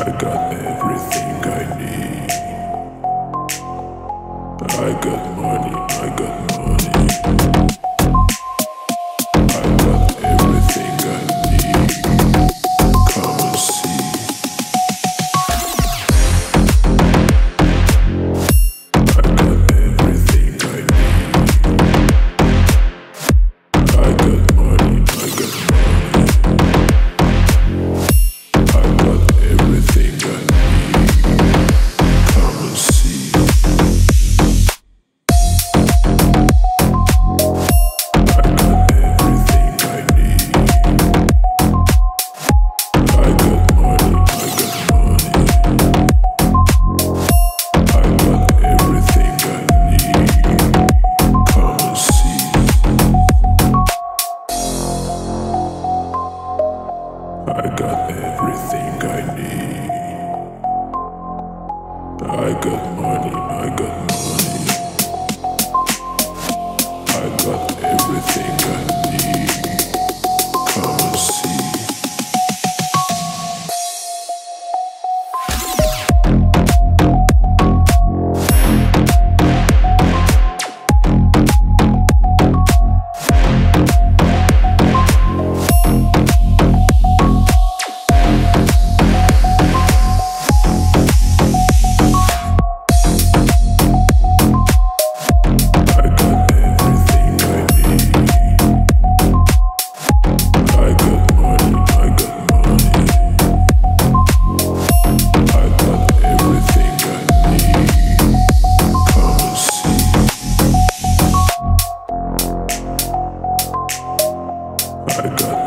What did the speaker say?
I got everything I need. I got money, I got money. I got everything I need. I got money, I got money. I got everything I need. I got